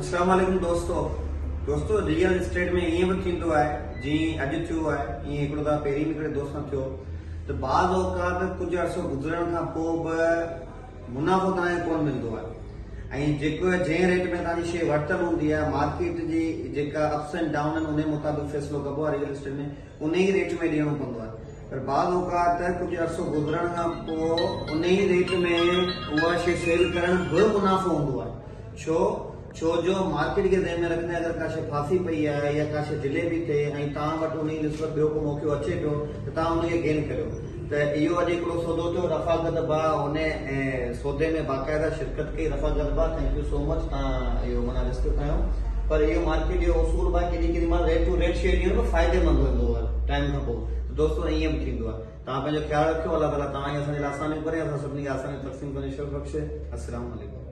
असलामकुम दोस्तों दोस्तों real estate में ये बि थींदो है जी अज थियो आहे ईअं हिकिड़ो त पहिरीं बि हिकिड़े दोस्त थियो तो बाद औकात कुछ अर्सो गुज़रण का पोइ बि मुनाफ़ो तव्हांखे कोन मिलंदो आहे ऐं जेको जंहिं रेट में तव्हांजी शे वरतलु हूंदी है मार्केट जी जेका अप्स एंड डाउन आहिनि उनजे मुताबिक़ फैसलो कबो रियल इस्टेट में उन ही रेट में ॾियणो पवंदो है पर बाद औकात कुछ अर्सो गुज़रण का पोइ उन ही रेट में उहा शे सेल करण बि मुनाफ़ो हूंदो आहे छो छो जो मार्केट के ज़हन में रखने अगर का फांसी पी है या का शइ डिले पई थिए ऐं तव्हां वटि को मौक़ो अचे पो त तो तव्हां उनखे गेन करियो त तो इहो अॼु सौदो थो रफा गदबा हुन सौदे में बाकायदा शिरकत कई रफा गदबा थैंक यू सो मच तव्हां इहो माना रिस्क खयो पर यो मार्केट यो उसूल बा केॾी केॾी महिल रेट टू रेट शेयर ॾियणो फायदेमंद हूंदो आहे टाइम का पोइ दोस्तों ईअं बि थींदो आहे तव्हां पंहिंजो ख़्यालु रखियो अलाह ताला तव्हांखे असांजे आसानी करे असां आसानी तक़सीम करे शर्फ़ बख़्शे असलाम